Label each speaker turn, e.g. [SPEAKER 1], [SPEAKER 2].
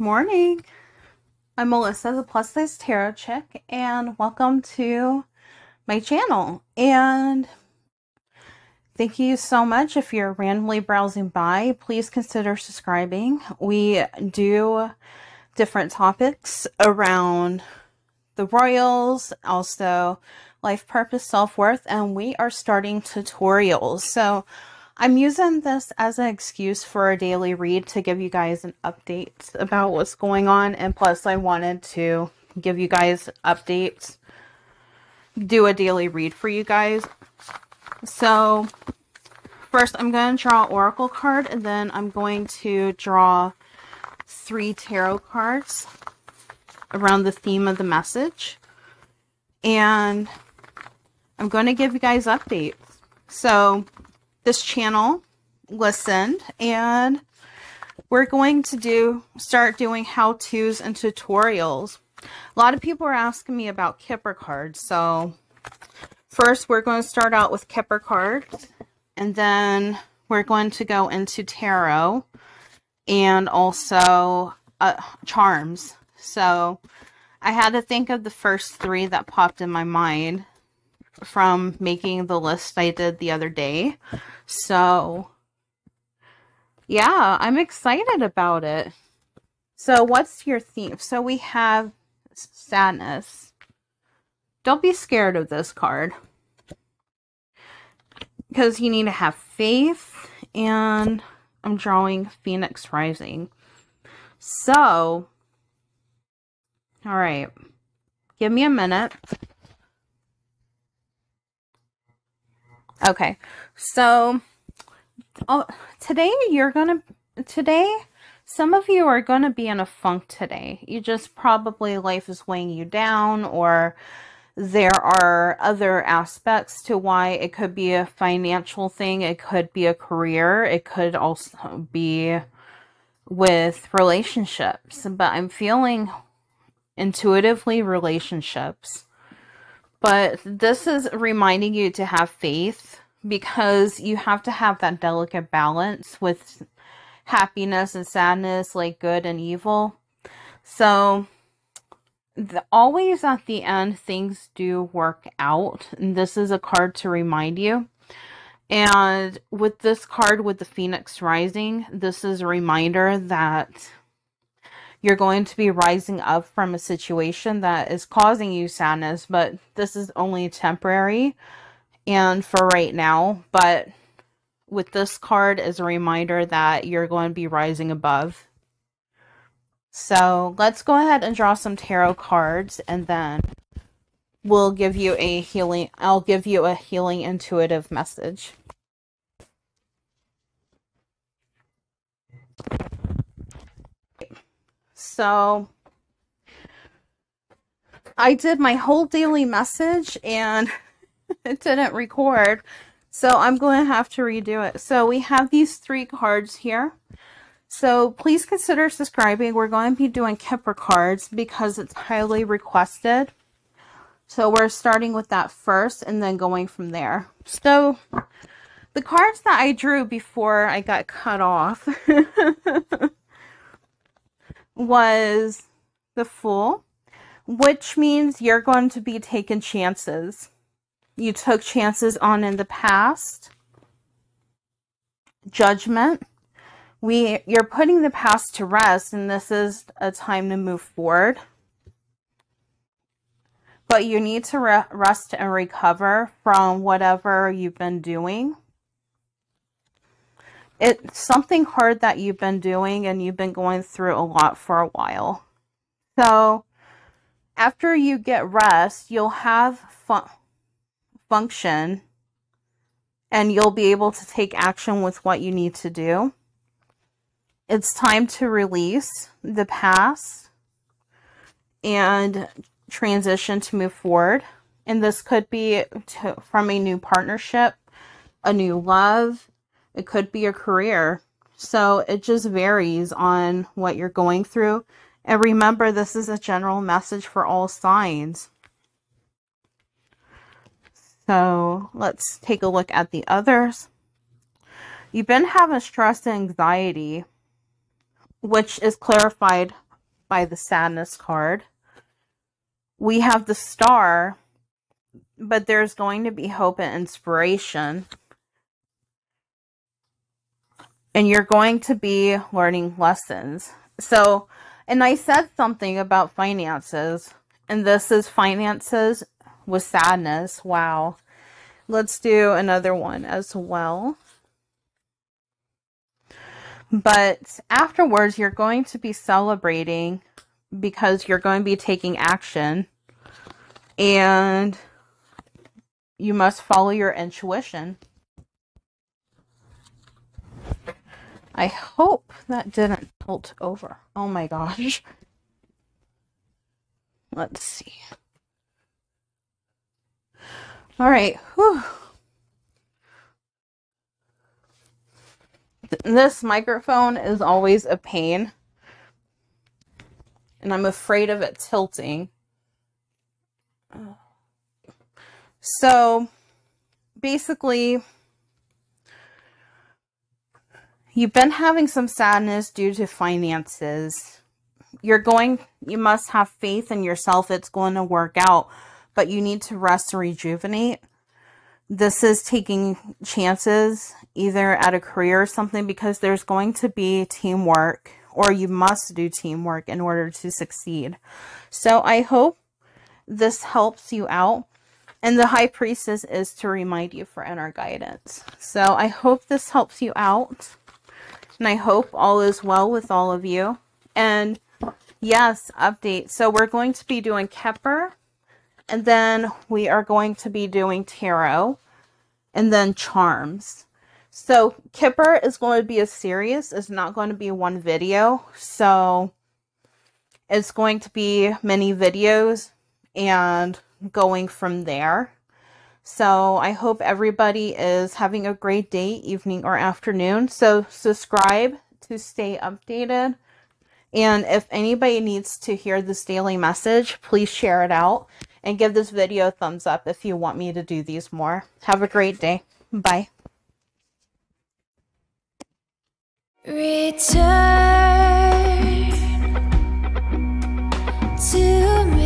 [SPEAKER 1] morning. I'm Melissa, the Plus Size Tarot Chick, and welcome to my channel. And thank you so much. If you're randomly browsing by, please consider subscribing. We do different topics around the royals, also life purpose, self worth, and we are starting tutorials. So I'm using this as an excuse for a daily read to give you guys an update about what's going on. And plus, I wanted to give you guys updates, do a daily read for you guys. So, first, I'm going to draw an Oracle card, and then I'm going to draw three tarot cards around the theme of the message. And I'm going to give you guys updates. So, this channel listened and we're going to do start doing how-tos and tutorials. A lot of people are asking me about Kipper cards. So first we're going to start out with Kipper cards and then we're going to go into tarot and also uh, charms. So I had to think of the first three that popped in my mind from making the list I did the other day. So, yeah, I'm excited about it. So, what's your theme? So, we have sadness. Don't be scared of this card. Because you need to have faith. And I'm drawing Phoenix Rising. So, all right. Give me a minute. Okay, so oh, today you're gonna today some of you are gonna be in a funk today. You just probably life is weighing you down, or there are other aspects to why it could be a financial thing, it could be a career, it could also be with relationships. But I'm feeling intuitively relationships but this is reminding you to have faith because you have to have that delicate balance with happiness and sadness, like good and evil. So, the, always at the end, things do work out. And this is a card to remind you. And with this card, with the Phoenix Rising, this is a reminder that you're going to be rising up from a situation that is causing you sadness, but this is only temporary and for right now. But with this card as a reminder that you're going to be rising above. So let's go ahead and draw some tarot cards and then we'll give you a healing, I'll give you a healing intuitive message. So I did my whole daily message and it didn't record. So I'm going to have to redo it. So we have these three cards here. So please consider subscribing. We're going to be doing Kipper cards because it's highly requested. So we're starting with that first and then going from there. So the cards that I drew before I got cut off was the Fool, which means you're going to be taking chances. You took chances on in the past. Judgment. We you're putting the past to rest and this is a time to move forward. But you need to re rest and recover from whatever you've been doing it's something hard that you've been doing and you've been going through a lot for a while. So after you get rest, you'll have fun function and you'll be able to take action with what you need to do. It's time to release the past and transition to move forward. And this could be to, from a new partnership, a new love, it could be a career. So it just varies on what you're going through. And remember, this is a general message for all signs. So let's take a look at the others. You've been having stress and anxiety, which is clarified by the sadness card. We have the star, but there's going to be hope and inspiration. And you're going to be learning lessons. So, and I said something about finances, and this is finances with sadness. Wow. Let's do another one as well. But afterwards, you're going to be celebrating because you're going to be taking action and you must follow your intuition. I hope that didn't tilt over. Oh my gosh. Let's see. All right. Whew. This microphone is always a pain. And I'm afraid of it tilting. So, basically, you've been having some sadness due to finances. You're going, you must have faith in yourself. It's going to work out, but you need to rest and rejuvenate this is taking chances either at a career or something because there's going to be teamwork or you must do teamwork in order to succeed. So I hope this helps you out. And the high priestess is to remind you for inner guidance. So I hope this helps you out. And I hope all is well with all of you. And yes, update. So we're going to be doing Kipper and then we are going to be doing tarot and then charms. So Kipper is going to be a series. It's not going to be one video. So it's going to be many videos and going from there. So I hope everybody is having a great day, evening, or afternoon. So subscribe to stay updated. And if anybody needs to hear this daily message, please share it out and give this video a thumbs up if you want me to do these more. Have a great day. Bye. Return to me.